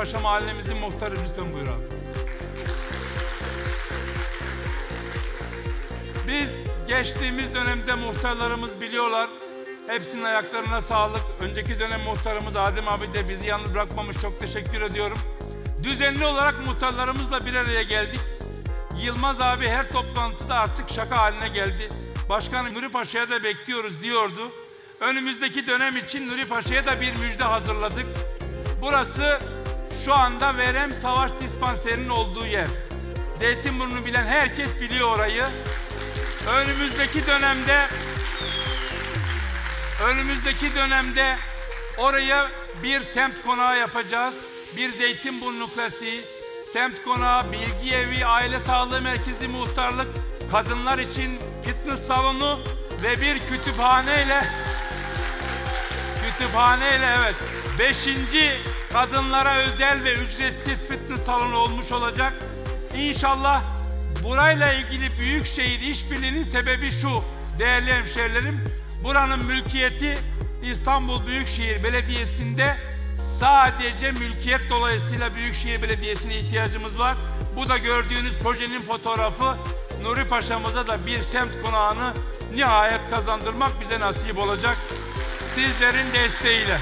Paşa mahallemizin muhtarı lütfen buyur abi. Biz geçtiğimiz dönemde muhtarlarımız biliyorlar. Hepsinin ayaklarına sağlık. Önceki dönem muhtarımız Adem abi de bizi yalnız bırakmamış. Çok teşekkür ediyorum. Düzenli olarak muhtarlarımızla bir araya geldik. Yılmaz abi her toplantıda artık şaka haline geldi. Başkanım Nuri Paşa'ya da bekliyoruz diyordu. Önümüzdeki dönem için Nuri Paşa'ya da bir müjde hazırladık. Burası şu anda Verem Savaş Dispanserinin olduğu yer. Zeytinburnu bilen herkes biliyor orayı. Önümüzdeki dönemde önümüzdeki dönemde oraya bir semt konağı yapacağız. Bir Zeytinburnu klasiği, semt konağı, bilgi evi, aile sağlığı merkezi muhtarlık, kadınlar için fitness salonu ve bir kütüphane ile kütüphane ile evet beşinci kadınlara özel ve ücretsiz fitness salonu olmuş olacak. İnşallah burayla ilgili Büyükşehir işbirliğinin sebebi şu değerli hemşehrilerim. Buranın mülkiyeti İstanbul Büyükşehir Belediyesi'nde sadece mülkiyet dolayısıyla Büyükşehir Belediyesi'ne ihtiyacımız var. Bu da gördüğünüz projenin fotoğrafı Nuri Paşa'mıza da bir semt konağını nihayet kazandırmak bize nasip olacak. Sizlerin desteğiyle.